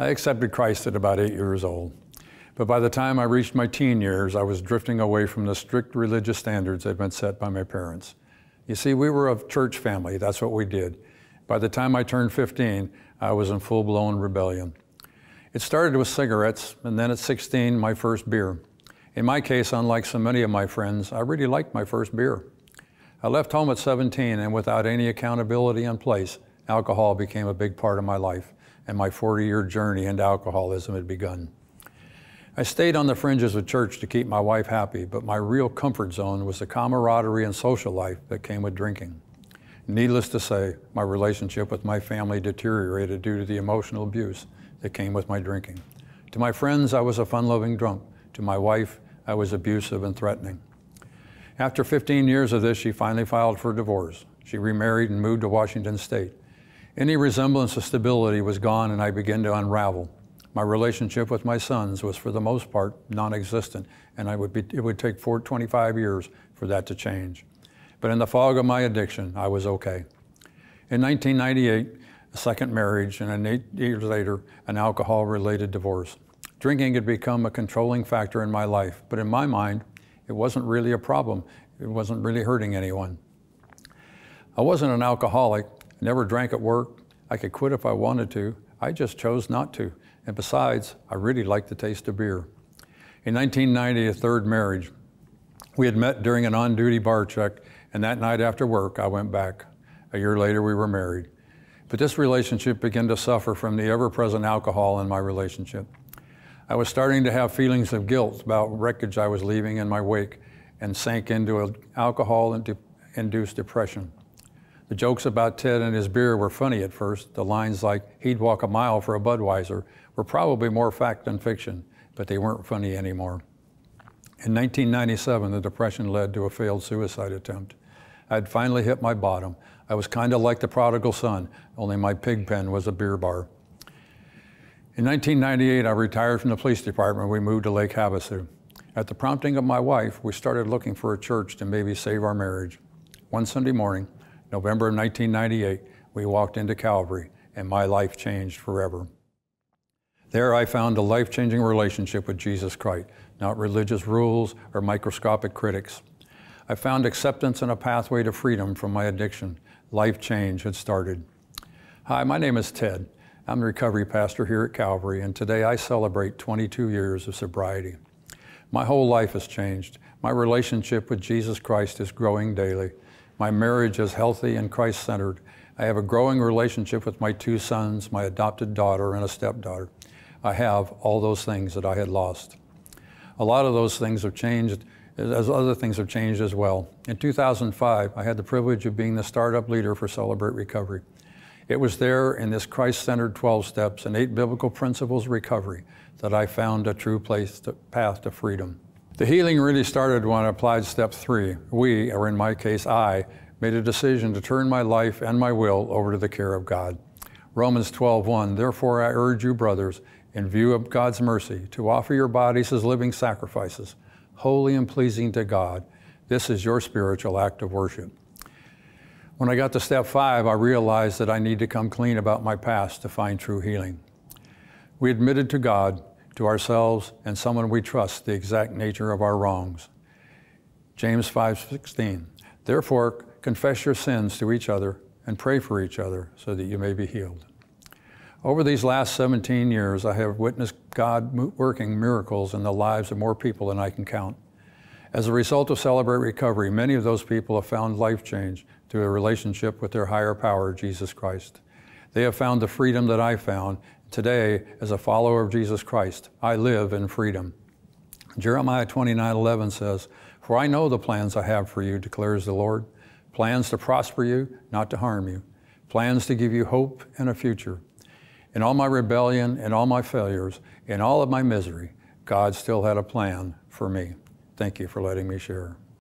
I accepted Christ at about eight years old. But by the time I reached my teen years, I was drifting away from the strict religious standards that had been set by my parents. You see, we were a church family. That's what we did. By the time I turned 15, I was in full blown rebellion. It started with cigarettes, and then at 16, my first beer. In my case, unlike so many of my friends, I really liked my first beer. I left home at 17, and without any accountability in place, alcohol became a big part of my life, and my 40 year journey into alcoholism had begun. I stayed on the fringes of church to keep my wife happy, but my real comfort zone was the camaraderie and social life that came with drinking. Needless to say, my relationship with my family deteriorated due to the emotional abuse that came with my drinking. To my friends, I was a fun loving drunk. To my wife, I was abusive and threatening. After 15 years of this, she finally filed for divorce. She remarried and moved to Washington State. Any resemblance of stability was gone, and I began to unravel. My relationship with my sons was, for the most part, non existent, and I would be, it would take four, 25 years for that to change. But in the fog of my addiction, I was okay. In 1998, a second marriage, and eight years later, an alcohol related divorce. Drinking had become a controlling factor in my life, but in my mind, it wasn't really a problem. It wasn't really hurting anyone. I wasn't an alcoholic, never drank at work. I could quit if I wanted to. I just chose not to. And besides, I really liked the taste of beer. In 1990, a third marriage. We had met during an on duty bar check, and that night after work, I went back. A year later, we were married. But this relationship began to suffer from the ever present alcohol in my relationship. I was starting to have feelings of guilt about wreckage I was leaving in my wake and sank into an alcohol induced depression. The jokes about Ted and his beer were funny at first. The lines like, he'd walk a mile for a Budweiser, were probably more fact than fiction, but they weren't funny anymore. In 1997, the depression led to a failed suicide attempt. I'd finally hit my bottom. I was kind of like the prodigal son, only my pig pen was a beer bar. In 1998, I retired from the police department. We moved to Lake Havasu. At the prompting of my wife, we started looking for a church to maybe save our marriage. One Sunday morning, November of 1998, we walked into Calvary, and my life changed forever. There, I found a life changing relationship with Jesus Christ, not religious rules or microscopic critics. I found acceptance and a pathway to freedom from my addiction life change had started. Hi, my name is Ted. I'm the recovery pastor here at Calvary, and today I celebrate 22 years of sobriety. My whole life has changed. My relationship with Jesus Christ is growing daily. My marriage is healthy and Christ centered. I have a growing relationship with my two sons, my adopted daughter, and a stepdaughter. I have all those things that I had lost. A lot of those things have changed as other things have changed as well. In 2005, I had the privilege of being the startup leader for Celebrate Recovery. It was there in this Christ centered 12 steps and eight biblical principles of recovery that I found a true place to, path to freedom. The healing really started when I applied step three. We, or in my case, I, made a decision to turn my life and my will over to the care of God. Romans 12:1 Therefore I urge you brothers in view of God's mercy to offer your bodies as living sacrifices holy and pleasing to God. This is your spiritual act of worship. When I got to step five, I realized that I need to come clean about my past to find true healing. We admitted to God, to ourselves, and someone we trust the exact nature of our wrongs. James 5:16. Therefore, confess your sins to each other and pray for each other so that you may be healed. Over these last 17 years, I have witnessed God working miracles in the lives of more people than I can count. As a result of Celebrate Recovery, many of those people have found life change through a relationship with their higher power, Jesus Christ. They have found the freedom that I found. Today, as a follower of Jesus Christ, I live in freedom. Jeremiah 29:11 says, "For I know the plans I have for you," declares the Lord, plans to prosper you, not to harm you, plans to give you hope and a future. In all my rebellion in all my failures, in all of my misery, God still had a plan for me. Thank you for letting me share.